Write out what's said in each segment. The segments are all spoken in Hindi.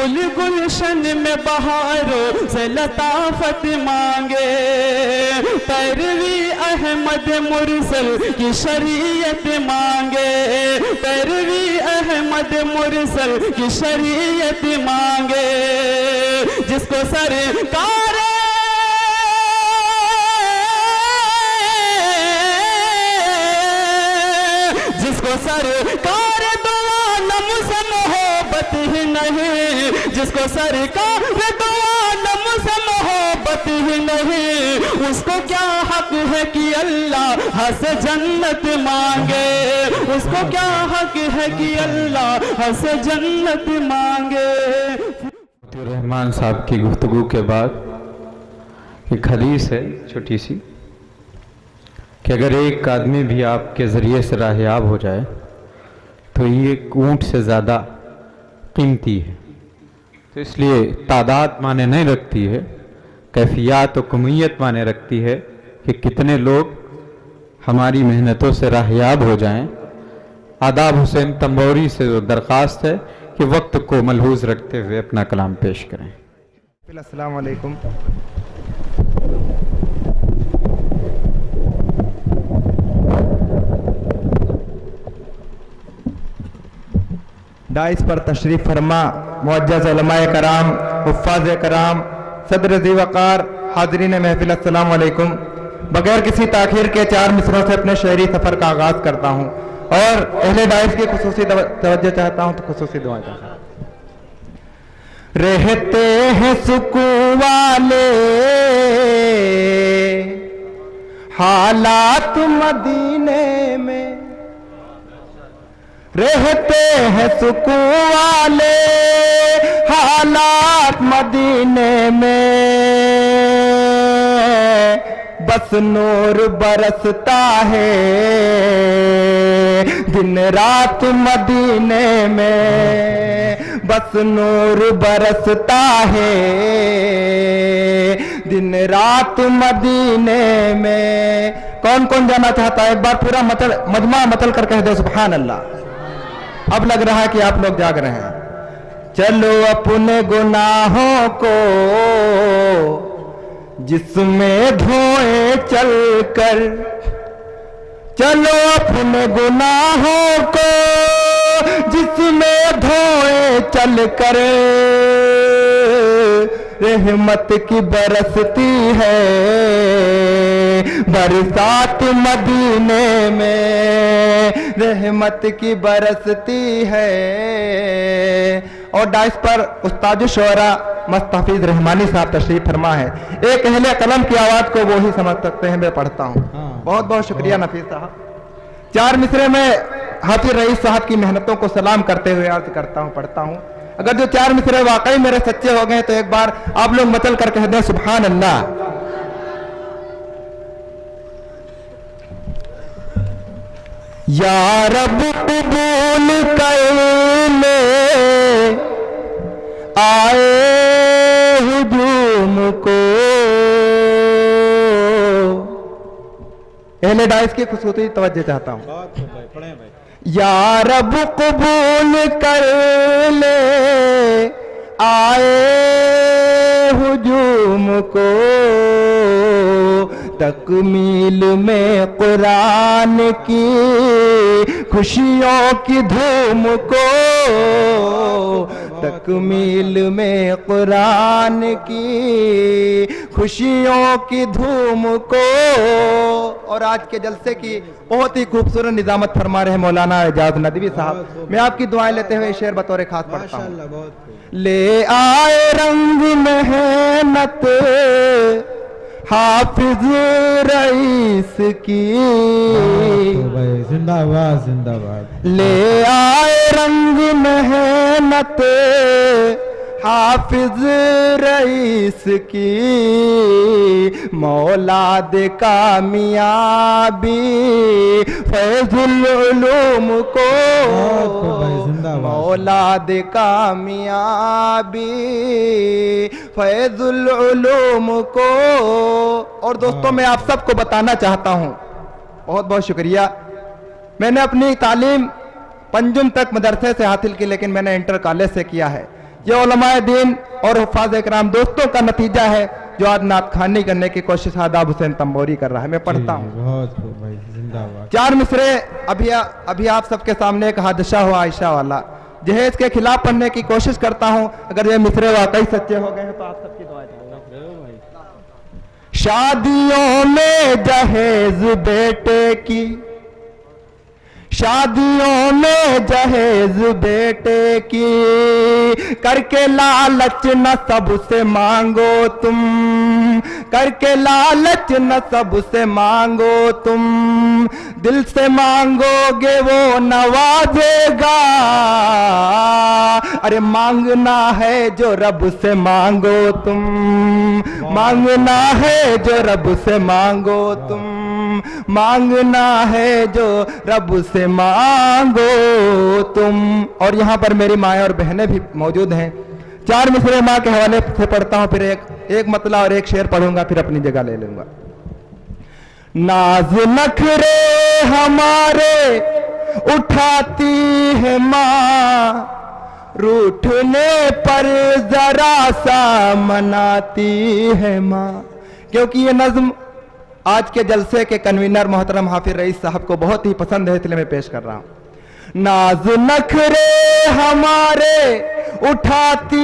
फूल गुलशन में बहारों, से लताफत मांगे। पैरवी अहमद मुरसल की शरीयत मांगे। पैरवी अहमद मुरसल की शरीयत मांगे। जिसको सरकार जिसको सरकार दो आलम से मोहब्बत ही नहीं, उसको क्या हक है कि अल्लाह हंस जन्नत मांगे? उसको क्या हक है कि अल्लाह हंस जन्नत मांगे? रहमान साहब की गुफ्तगु के बाद, एक हदीस है छोटी सी, कि अगर एक आदमी भी आपके ज़रिए से राहयाब हो जाए तो ये एक ऊँट से ज़्यादा कीमती है। तो इसलिए तादाद माने नहीं रखती है, कैफियात और कमीत माने रखती है कि कितने लोग हमारी मेहनतों से राहयाब हो जाएँ। आदाब हुसैन तंबौरी से जो दरख्वास्त है कि वक्त को मलहूज रखते हुए अपना कलाम पेश करें। अस्सलाम डाइस पर तशरीफ़ फरमा मुआज़ कराम, हफ़ाज कराम, सदर वक़ार हाजरीन महफिल, अस्सलाम बगैर किसी ताखिर के चार मिसरों से अपने शहरी सफ़र का आगाज़ करता हूँ और अहले डाइस की खसूसी तवज्जो चाहता हूँ तो खसूसी दुआ चाहता हूँ। रहते हैं सुकून वाले, हालात मदीने में रहते हैं सुकून वाले हालात मदीने में। बस नूर बरसता है दिन रात मदीने में। बस नूर बरसता है दिन रात मदीने में। कौन कौन जाना चाहता है? एक बार पूरा मतल मजमा मतल कर कह दो सुबहान अल्लाह। अब लग रहा है कि आप लोग जाग रहे हैं। चलो अपने गुनाहों को, जिसमें धोए चल कर चलो अपने गुनाहों को, जिसमें धोए चल कर रहमत की बरसती है। बरसात मदीने में रहमत की बरसती है। और डाइस पर उस्ताद शोरा मस्तफीज रहमानी साहब तशरीफ़ फरमा है। एक अहले कलम की आवाज़ को वो ही समझ सकते हैं मैं पढ़ता हूँ। हाँ। बहुत बहुत शुक्रिया नफीस साहब। चार मिसरे में हाफिज रईस साहब की मेहनतों को सलाम करते हुए अर्ज़ करता हूँ पढ़ता हूँ। अगर जो चार मिसरे वाकई मेरे सच्चे हो गए तो एक बार आप लोग मचल कर कह दें सुबहान अल्लाह या रब कबूल आए हुजूम को। अहले डाइस की खूबसूरती तवज्जो चाहता हूँ। या रब कबूल कर ले। आए हुजूम को तकमील में कुरान की, खुशियों की धूम को तकमील में कुरान की खुशियों की धूम को। और आज के जलसे की बहुत ही खूबसूरत निजामत फरमा रहे मौलाना एजाज नदवी साहब। मैं आपकी दुआएँ लेते हुए शेर बतौर खास पढ़ता हूँ। ले आए रंग मेहनत हाफिज रईस की। जिंदाबाद जिंदाबाद। ले आए रंग मेहनत। हाफिज रईस की मौलाद कामयाबी, फैजुल उलूम को मौलाद कामयाबी, फैजुल उलूम को। और दोस्तों, मैं आप सबको बताना चाहता हूँ, बहुत बहुत शुक्रिया। मैंने अपनी तालीम पंजुम तक मदरसे से हासिल की, लेकिन मैंने इंटर कॉलेज से किया है। ये दीन और हफाज कराम दोस्तों का नतीजा है जो आज नात खानी करने की कोशिश आदाब हुसैन तंबोरी कर रहा है। मैं पढ़ता हूँ। चार मिसरे अभी अभी आप सबके सामने एक हादसा हुआ आयशा वाला। जहेज के खिलाफ पढ़ने की कोशिश करता हूँ अगर ये मिसरे वाकई सच्चे हो गए हैं तो आप सबकी दुआ शादियों में जहेज बेटे की शादियों में जहेज बेटे की, करके लालच न सब सबसे मांगो तुम, करके लालच न सब सबसे मांगो तुम, दिल से मांगोगे वो नवाजेगा। अरे मांगना है जो रब से मांगो तुम, मांगना है जो रब से मांगो तुम। मांगना है जो रब से मांगो तुम। और यहाँ पर मेरी माएँ और बहनें भी मौजूद हैं। चार मिसरे माँ के हवाले से पढ़ता हूँ, फिर एक एक मतला और एक शेर पढ़ूँगा, फिर अपनी जगह ले लूँगा। नाज नखरे हमारे उठाती है माँ, रूठने पर जरा सा मनाती है माँ। क्योंकि ये नज्म आज के जलसे के कन्वीनर मोहतरम हाफिर रईस साहब को बहुत ही पसंद है, इसलिए मैं पेश कर रहा हूँ। नाज नखरे हमारे उठाती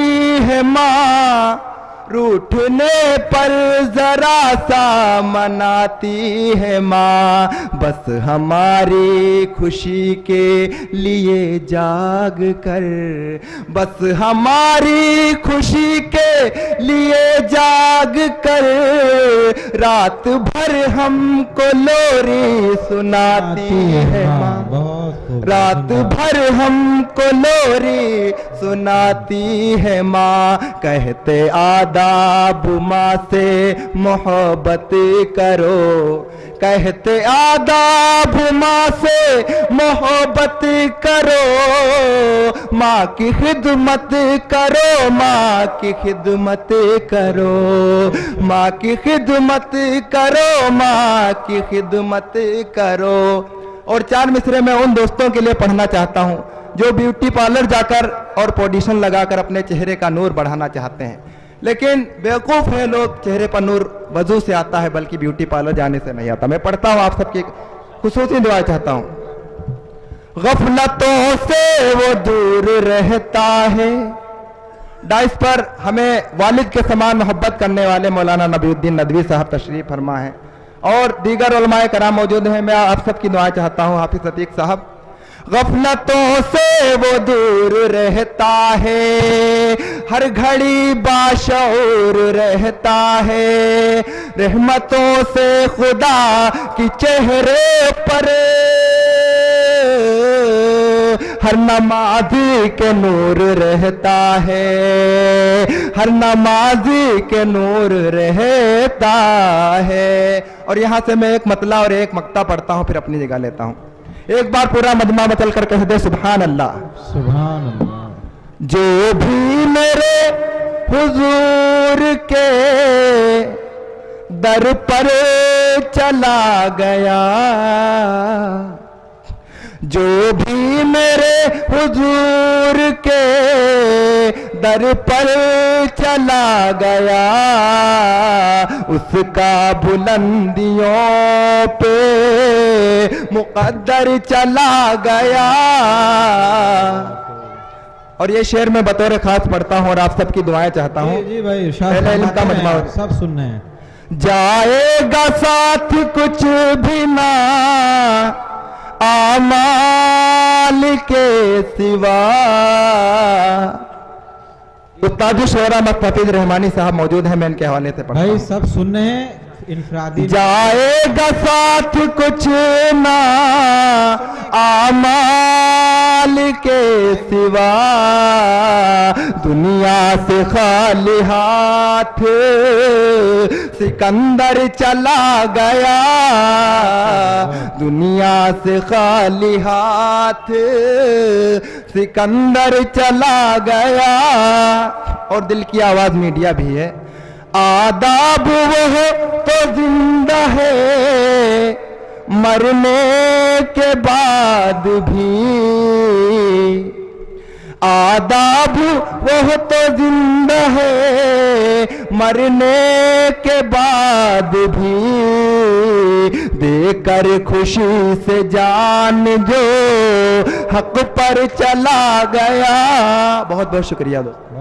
है माँ रूठने पर जरा सा मनाती है माँ। बस हमारी खुशी के लिए जाग कर। बस हमारी खुशी के लिए जाग कर। रात भर हमको लोरी सुनाती है माँ। रात भर हमको लोरी सुनाती है माँ। कहते आदाब, माँ से मोहब्बत करो। कहते आदाब, माँ से मोहब्बत करो। माँ की खिदमत करो, माँ की खिदमत करो। माँ की खिदमत करो, माँ की खिदमत करो। और चार मिसरे मैं उन दोस्तों के लिए पढ़ना चाहता हूँ, जो ब्यूटी पार्लर जाकर और पोडिशन लगाकर अपने चेहरे का नूर बढ़ाना चाहते हैं। लेकिन बेवकूफ़ है लोग, चेहरे पर नूर वज़ू से आता है, बल्कि ब्यूटी पार्लर जाने से नहीं आता। मैं पढ़ता हूँ, आप सबकी खसूसी दुआ चाहता हूँ। गफलतों से वो दूर रहता है। डाइस पर हमें वालिद के समान मोहब्बत करने वाले मौलाना नबीउद्दीन नदवी साहब तशरीफ़ फरमा है। और दीगर उलमाए करा मौजूद हैं। मैं आप सबकी दुआ चाहता हूँ, हाफिज अतीक साहब। गफलतों से वो दूर रहता है, हर घड़ी बाशूर रहता है। रहमतों से खुदा की चेहरे पर, हर नमाजी के नूर रहता है, हर नमाजी के नूर रहता है। और यहाँ से मैं एक मतला और एक मक्ता पढ़ता हूँ फिर अपनी जगह लेता हूँ। एक बार पूरा मजमा मचल कर कह दे सुबहान अल्लाह अल्लाह जो भी मेरे हुजूर के दर पर चला गया जो भी मेरे हुजूर के दर पर चला गया। उसका बुलंदियों पे मुकद्दर चला गया। और ये शेर मैं बतौर खास पढ़ता हूँ और आप सबकी दुआएँ चाहता हूँ। पहले मजमा- सब सुन रहे हैं। जाएगा साथ कुछ भी ना आमाल के सिवा। उस्ताद शोरा मस्तफीज रहमानी साहब मौजूद हैं मैं इनके हवाले से भाई सब सुन रहे हैं इनफरादी जाएगा साथ कुछ ना आमाल के सिवा दुनिया से खाली हाथ सिकंदर चला गया। दुनिया से खाली हाथ सिकंदर चला गया। और दिल की आवाज़ मीडिया भी है। आदाब वो तो ज़िंदा है। मरने के बाद भी आदाब वो तो ज़िंदा है। मरने के बाद भी देकर खुशी से जान जो हक पर चला गया। बहुत बहुत शुक्रिया दोस्तों।